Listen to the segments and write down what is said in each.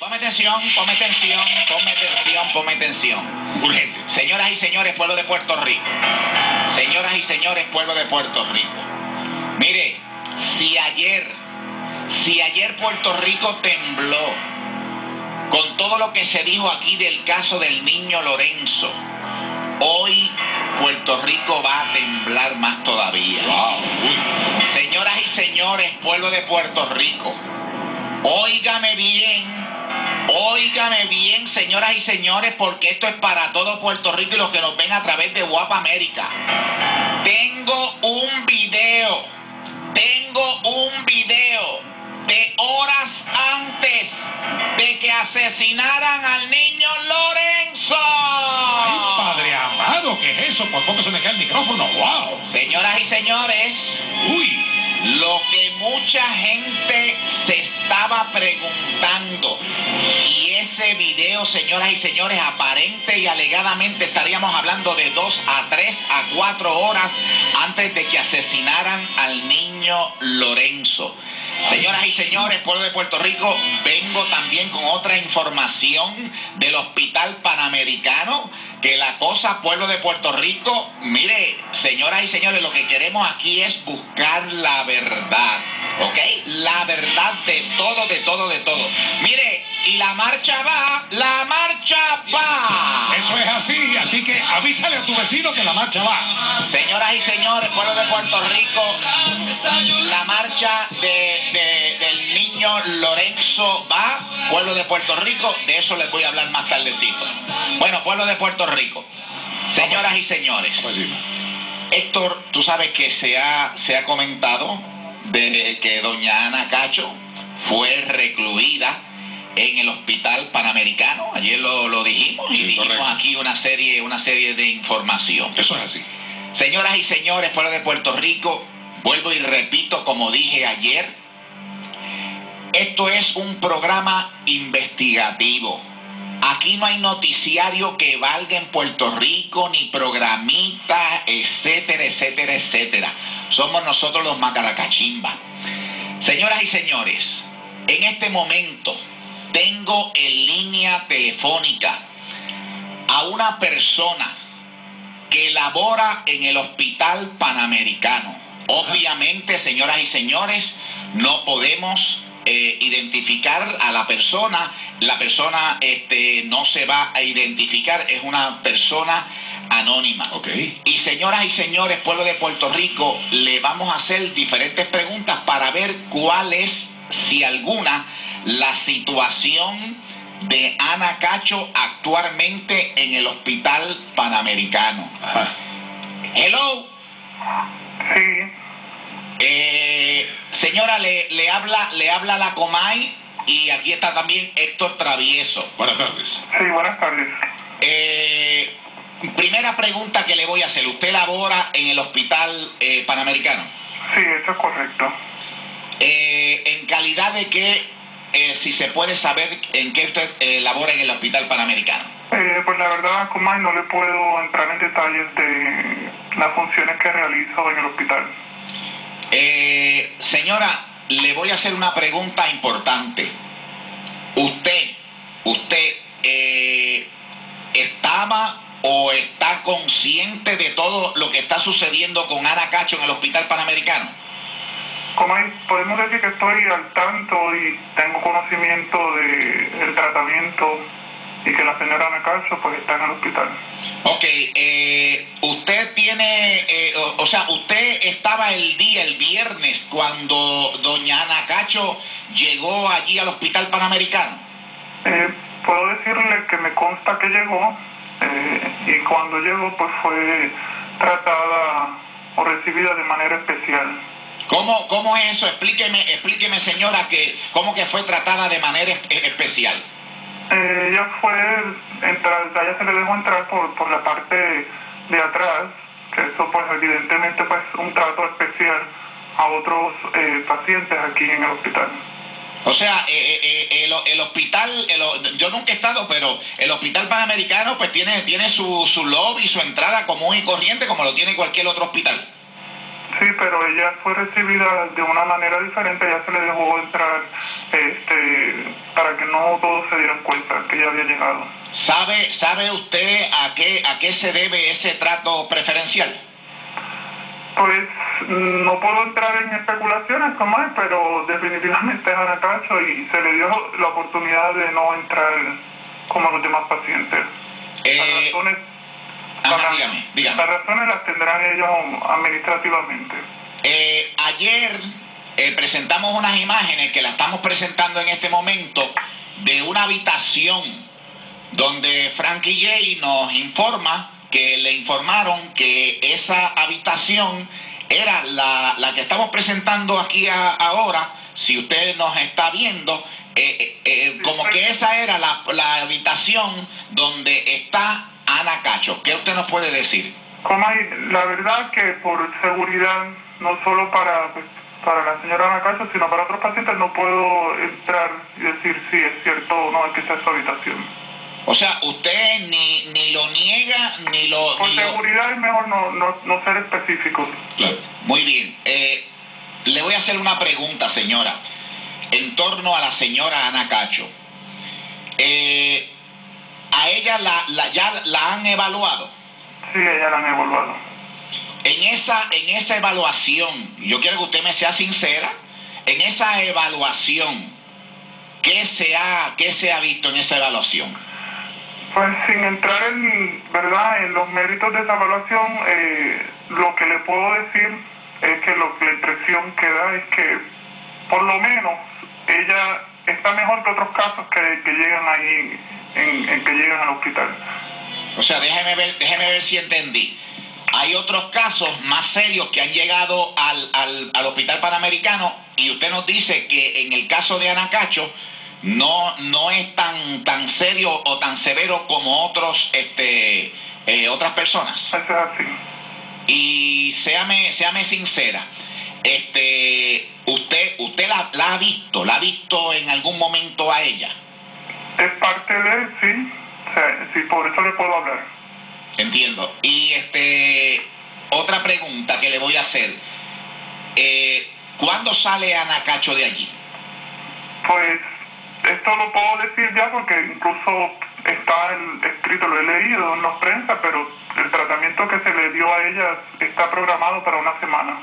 Ponme atención, ponme atención, ponme atención, ponme atención. Urgente. Señoras y señores, pueblo de Puerto Rico. Señoras y señores, pueblo de Puerto Rico. Mire, si ayer, si ayer Puerto Rico tembló con todo lo que se dijo aquí del caso del niño Lorenzo, hoy Puerto Rico va a temblar más todavía. Wow. Señoras y señores, pueblo de Puerto Rico, óigame bien, óigame bien, señoras y señores, porque esto es para todo Puerto Rico y los que nos ven a través de Guapa América. Tengo un video, tengo un video de horas antes de que asesinaran al niño Lorenzo. Ay, padre amado, ¿qué es eso? Por poco se me cae el micrófono. Wow. Señoras y señores, Uy. Lo que mucha gente se estaba preguntando ese video, señoras y señores, aparente y alegadamente estaríamos hablando de dos a tres a cuatro horas antes de que asesinaran al niño Lorenzo. Señoras y señores, pueblo de Puerto Rico, vengo también con otra información del Hospital Panamericano, que la cosa, pueblo de Puerto Rico, mire, señoras y señores, lo que queremos aquí es buscar la verdad, ¿ok? La verdad de todo, de todo, de todo. Mire, la marcha va, la marcha va. Eso es así, así que avísale a tu vecino que la marcha va. Señoras y señores, pueblo de Puerto Rico, la marcha de, de- del niño Lorenzo va, pueblo de Puerto Rico, de eso les voy a hablar más tardecito. Bueno, pueblo de Puerto Rico, señoras y señores, Pues. Héctor, tú sabes que se ha, se ha comentado de que doña Ana Cacho fue recluida en el hospital panamericano, ayer lo, lo dijimos y dijimos correcto. aquí una serie, una serie de información. Eso es así. Señoras y señores, pueblo de Puerto Rico, vuelvo y repito como dije ayer, esto es un programa investigativo. Aquí no hay noticiario que valga en Puerto Rico, ni programita, etcétera, etcétera, etcétera. Somos nosotros los macaracachimba. Señoras y señores, en este momento tengo en línea telefónica a una persona que labora en el Hospital Panamericano. Obviamente, señoras y señores, no podemos eh, identificar a la persona. La persona este, no se va a identificar, es una persona anónima. Ok. Y señoras y señores, pueblo de Puerto Rico, le vamos a hacer diferentes preguntas para ver cuál es, si alguna, la situación de Ana Cacho actualmente en el Hospital Panamericano. Ajá. Hello, Sí, eh, señora, le, le habla, le habla la Comay y aquí está también Héctor Travieso. Buenas tardes. sí, buenas tardes. Eh, primera pregunta que le voy a hacer. ¿Usted labora en el Hospital eh, Panamericano? Sí, eso es correcto. Eh, ¿En calidad de qué, eh, si se puede saber en qué usted eh, labora en el Hospital Panamericano? Eh, pues la verdad, Comay, no le puedo entrar en detalles de las funciones que realizo en el hospital. Señora, le voy a hacer una pregunta importante. ¿Usted, usted eh, estaba o está consciente de todo lo que está sucediendo con Ana Cacho en el Hospital Panamericano? Comay, podemos decir que estoy al tanto y tengo conocimiento del tratamiento y que la señora Nacacho pues está en el hospital. Ok, eh, usted tiene, eh, o, o sea, usted estaba el día, el viernes, cuando doña Ana Cacho llegó allí al Hospital Panamericano. Eh, puedo decirle que me consta que llegó eh, y cuando llegó pues fue tratada o recibida de manera especial. ¿Cómo, cómo es eso? Explíqueme, explíqueme señora, que, cómo que fue tratada de manera es- especial. Eh, ella fue entrar, ella se le dejó entrar por, por la parte de atrás, que eso pues evidentemente pues un trato especial a otros eh, pacientes aquí en el hospital. O sea, eh, eh, eh, el, el hospital, el- yo nunca he estado, pero el hospital panamericano pues tiene, tiene su, su lobby, su entrada común y corriente como lo tiene cualquier otro hospital. Sí, pero ella fue recibida de una manera diferente, ya se le dejó entrar este, para que no todos se dieran cuenta que ella había llegado. ¿Sabe, ¿Sabe usted a qué, a qué se debe ese trato preferencial? Pues no puedo entrar en especulaciones como es, pero definitivamente es Anacacho y se le dio la oportunidad de no entrar como los demás pacientes. Eh, razones, ajá, para- dígame, dígame. las razones las tendrán ellos administrativamente. Eh, ayer eh, presentamos unas imágenes que la estamos presentando en este momento de una habitación donde Frankie J nos informa que le informaron que esa habitación era la, la que estamos presentando aquí a- ahora. Si usted nos está viendo, eh, como que esa era la, la habitación donde está Ana Cacho. ¿Qué usted nos puede decir? Comay, la verdad que por seguridad, no solo para, pues, para la señora Anacacho, sino para otros pacientes, no puedo entrar y decir si es cierto o no que está en su habitación. O sea, usted ni, ni lo niega ni lo... Por ni lo- seguridad es mejor no, no, no ser específicos. Claro. Muy bien. Eh, le voy a hacer una pregunta, señora, en torno a la señora Ana Cacho. Eh, a ella la, la- ya la han evaluado. Sí, ella la han evaluado. En esa, en esa evaluación, yo quiero que usted me sea sincera, en esa evaluación, ¿qué se ha, qué se ha visto en esa evaluación? Pues sin entrar en, ¿verdad? en los méritos de esa evaluación, eh, lo que le puedo decir es que lo, la impresión que da es que por lo menos ella está mejor que otros casos que, que llegan ahí, en, en que llegan al hospital. O sea, déjeme ver, déjeme ver si entendí. Hay otros casos más serios que han llegado al, al- al Hospital Panamericano y usted nos dice que en el caso de Anacacho no, no es tan, tan serio o tan severo como otros, este, eh, otras personas. Eso es así. Y séame, séame sincera, este, usted, usted la, la ha visto, la ha visto en algún momento a ella. Es parte de, sí, o sea, sí, por eso le puedo hablar. Entiendo. Y este otra pregunta que le voy a hacer. Eh, ¿Cuándo sale Ana Cacho de allí? Pues esto lo puedo decir ya porque incluso está el- escrito, lo he leído en la prensa, pero el tratamiento que se le dio a ella está programado para una semana.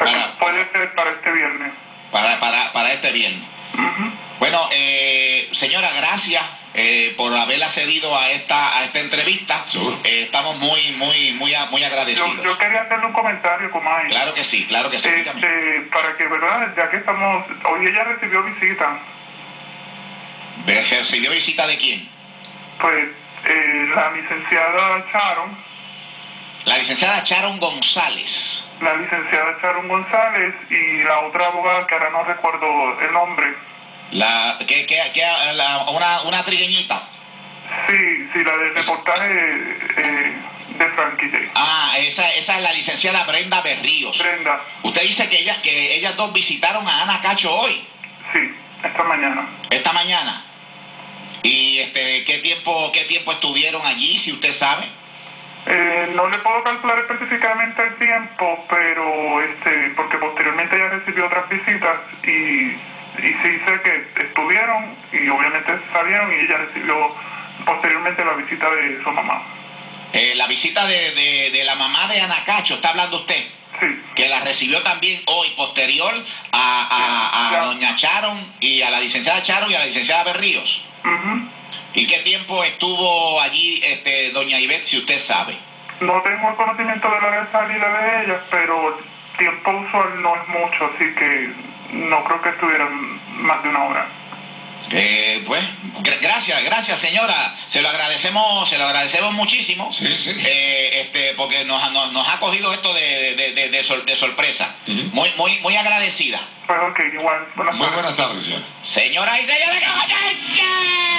O sea, Para- que puede ser para este viernes. Para, para, para este viernes. Bueno, eh, señora, gracias eh, por haberla cedido a esta, a esta entrevista. Eh, estamos muy, muy, muy, a- muy agradecidos. yo quería hacerle un comentario, Comay. Claro que sí, claro que sí. Este, para que, ¿verdad? Ya que estamos... Hoy ella recibió visita. ¿Recibió visita de quién? Pues eh, la licenciada Sharon, La licenciada Sharon González. la licenciada Sharon González y la otra abogada que ahora no recuerdo el nombre. La, que, que, que- la- una, una trigueñita. Sí, sí, la del reportaje eh, de Frankie J. Ah, esa, esa es la licenciada Brenda Berríos. Brenda, Usted dice que, ella, que ellas dos visitaron a Ana Cacho hoy, sí, esta mañana. esta mañana. ¿Y este, qué, tiempo, qué tiempo estuvieron allí, si usted sabe? Eh, no le puedo calcular específicamente el tiempo, pero este, porque posteriormente ella recibió otras visitas y, y sí sé que estuvieron y obviamente salieron y ella recibió posteriormente la visita de su mamá. Eh, la visita de, de- de la mamá de Ana Cacho, ¿está hablando usted? Sí, Que la recibió también hoy, posterior a, a- doña Charon y a la licenciada Charon y a la licenciada Berríos. ujú. ¿Y qué tiempo estuvo allí este, doña Ivette, si usted sabe? no tengo el conocimiento de la salida de ellas, pero tiempo usual no es mucho, así que no creo que estuvieran más de una hora. Eh, pues, gra- gracias, gracias señora. Se lo agradecemos, se lo agradecemos muchísimo. Sí, sí. Eh, este, porque nos, nos, nos ha cogido esto de, de, de- de sor- de sorpresa. Muy, muy, muy agradecida. Pues ok, igual, buenas Muy tardes. buenas tardes, señor. Señora y señores, caballeros.